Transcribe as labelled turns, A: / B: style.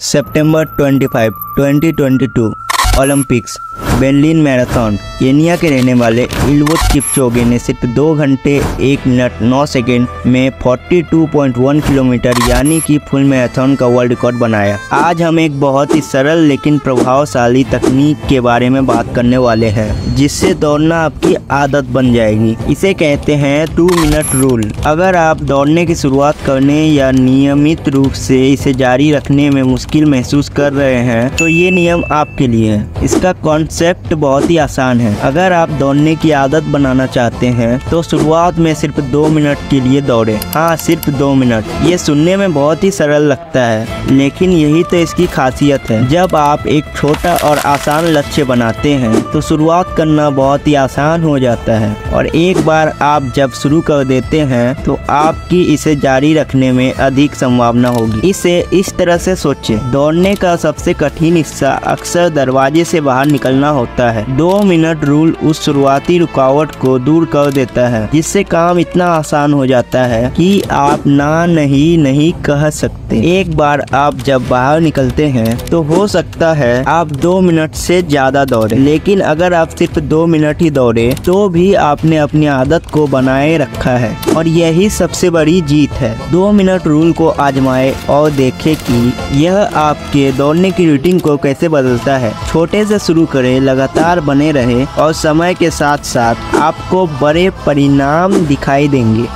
A: September 25, 2022 Olympics. Berlin marathon, Kenya के रहने वाले इलवुड किपचोगे ने सिर्फ़ दो घंटे एक मिनट नौ सेकेंड में 42.1 किलोमीटर, यानी कि फुल मैराथन का वर्ल्ड रिकॉर्ड बनाया। आज हम एक बहुत ही सरल लेकिन प्रभावशाली तकनीक के बारे में बात करने वाले हैं, जिससे दौड़ना आपकी आदत बन जाएगी। इसे कहते हैं टू मिनट रूल अगर आप दौड़ने की शुरुआत करने या नियमित रूप से इसे जारी रखने में मुश्किल महसूस कर रहे हैं तो ये नियम आपके लिए है। इसका कॉन्सेप्ट बहुत ही आसान है। अगर आप दौड़ने की आदत बनाना चाहते हैं तो शुरुआत में सिर्फ़ दो मिनट के लिए दौड़े। हाँ सिर्फ़ दो मिनट। ये सुनने में बहुत ही सरल लगता है, लेकिन यही तो इसकी खासियत है। जब आप एक छोटा और आसान लक्ष्य बनाते हैं तो शुरुआत करना बहुत ही आसान हो जाता है। और एक बार आप जब शुरू कर देते हैं तो आपकी इसे जारी रखने में अधिक संभावना होगी। इसे इस तरह से सोचें। दौड़ने का सबसे कठिन हिस्सा अक्सर दरवाजे से बाहर निकलना होता है। दो मिनट रूल उस शुरुआती रुकावट को दूर कर देता है, जिससे काम इतना आसान हो जाता है कि आप ना नहीं नहीं कह सकते। एक बार आप जब बाहर निकलते हैं तो हो सकता है आप दो मिनट से ज़्यादा दौड़े। लेकिन अगर आप सिर्फ़ दो मिनट ही दौड़े तो भी आपने अपनी आदत को बनाए रखा है। और यही सबसे बड़ी जीत है। दो मिनट रूल को आजमाए और देखे कि यह आपके दौड़ने की रूटीन को कैसे बदलता है। छोटे से शुरू करें लगातार बने रहे और समय के साथ साथ आपको बड़े परिणाम दिखाई देंगे।